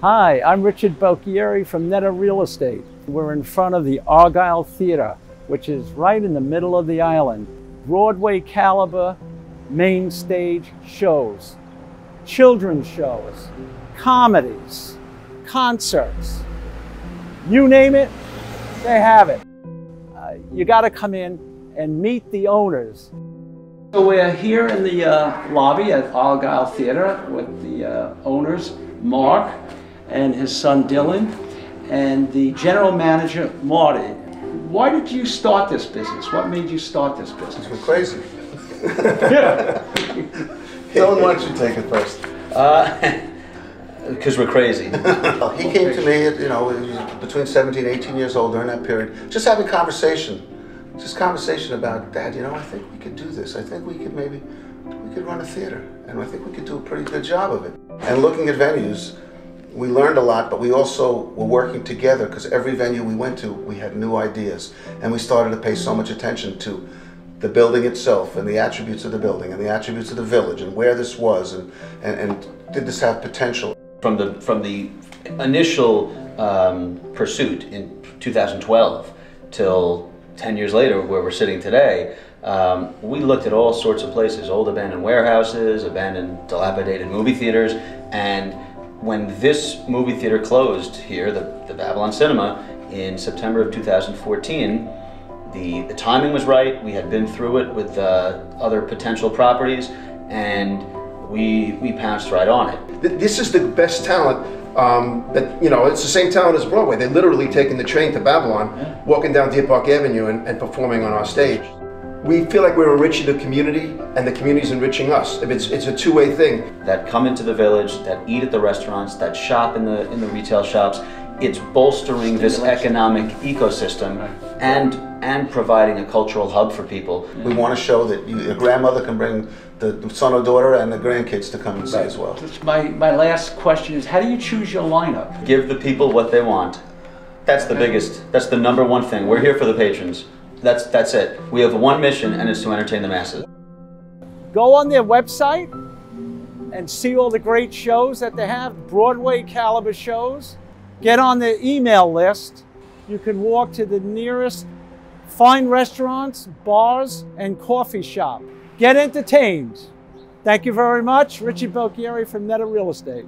Hi, I'm Richard Bocchieri from Netter Real Estate. We're in front of the Argyle Theater, which is right in the middle of the island. Broadway caliber main stage shows, children's shows, comedies, concerts. You name it, they have it. Uh, you got to come in and meet the owners. So we're here in the uh, lobby at Argyle Theater with the uh, owners, Mark and his son Dylan, and the general manager, Marty. Why did you start this business? What made you start this business? We're crazy. yeah. Dylan, why don't you take it first? Uh, because we're crazy. he came to me, at, you know, between 17 and 18 years old during that period, just having conversation. Just conversation about, Dad, you know, I think we could do this. I think we could maybe, we could run a theater. And I think we could do a pretty good job of it. And looking at venues, we learned a lot, but we also were working together because every venue we went to, we had new ideas. And we started to pay so much attention to the building itself and the attributes of the building and the attributes of the village and where this was and, and, and did this have potential. From the, from the initial um, pursuit in 2012 till 10 years later where we're sitting today, um, we looked at all sorts of places, old abandoned warehouses, abandoned dilapidated movie theaters, and when this movie theater closed here, the, the Babylon Cinema, in September of 2014, the, the timing was right. We had been through it with uh, other potential properties, and we, we pounced right on it. This is the best talent um, that, you know, it's the same talent as Broadway. They're literally taking the train to Babylon, yeah. walking down Deer Park Avenue and, and performing on our stage we feel like we're enriching the community and the community's enriching us. If it's it's a two-way thing. That come into the village, that eat at the restaurants, that shop in the in the retail shops. It's bolstering this economic ecosystem and and providing a cultural hub for people. We want to show that you, a grandmother can bring the son or daughter and the grandkids to come and see as well. My, my last question is, how do you choose your lineup? Give the people what they want. That's the biggest, that's the number one thing. We're here for the patrons. That's, that's it. We have one mission, and it's to entertain the masses. Go on their website and see all the great shows that they have, Broadway caliber shows. Get on the email list. You can walk to the nearest fine restaurants, bars, and coffee shop. Get entertained. Thank you very much. Richie Bocchieri from Netter Real Estate.